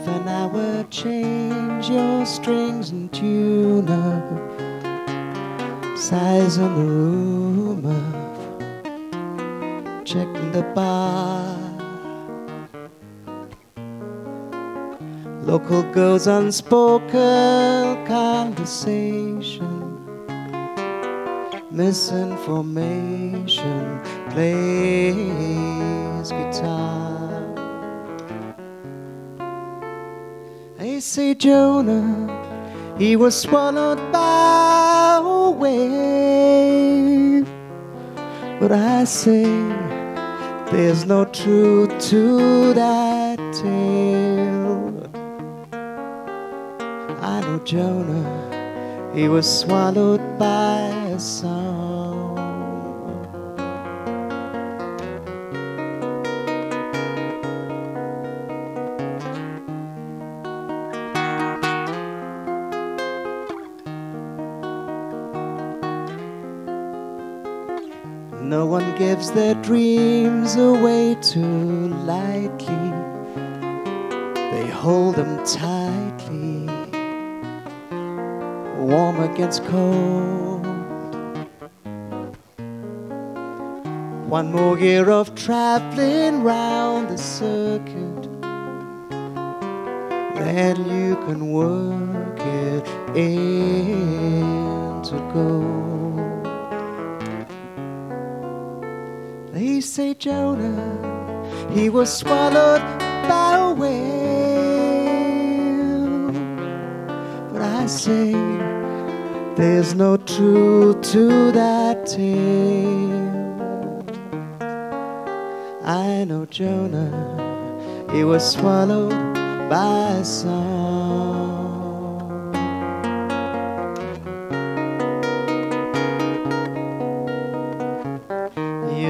half an hour change your strings and tune up size on the room of checking the bar. Local girls unspoken conversation misinformation plays guitar They say Jonah, he was swallowed by a wave. But I say there's no truth to that tale. I know Jonah, he was swallowed by a song. No one gives their dreams away too lightly. They hold them tightly, warm against cold. One more year of traveling round the circuit, then you can work it into gold. Say Jonah, he was swallowed by a whale. But I say, there's no truth to that tale. I know Jonah, he was swallowed by a song.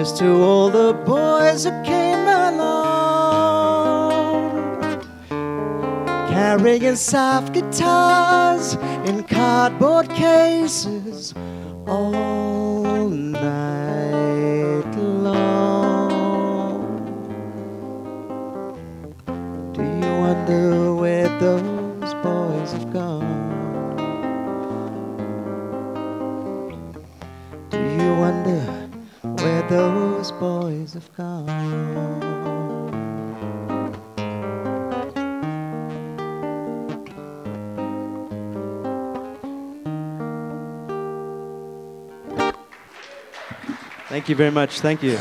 Here's to all the boys who came along, carrying soft guitars in cardboard cases all night long. Do you wonder where those boys have gone? Do you wonder those boys have gone? Thank you very much. Thank you.